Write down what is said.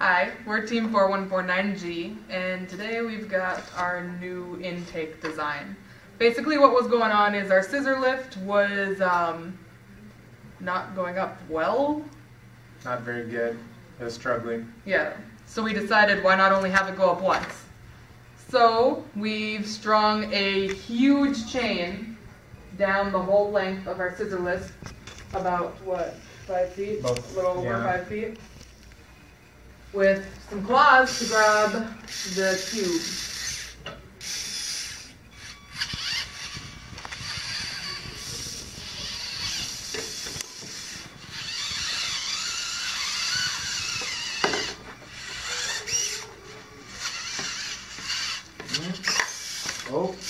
Hi, we're Team 4149G, and today we've got our new intake design. Basically, what was going on is our scissor lift was um, not going up well. Not very good. It was struggling. Yeah, so we decided why not only have it go up once. So we've strung a huge chain down the whole length of our scissor lift, about what, five feet? About- a little over yeah. five feet with some claws to grab the cube. Hmm? Oh.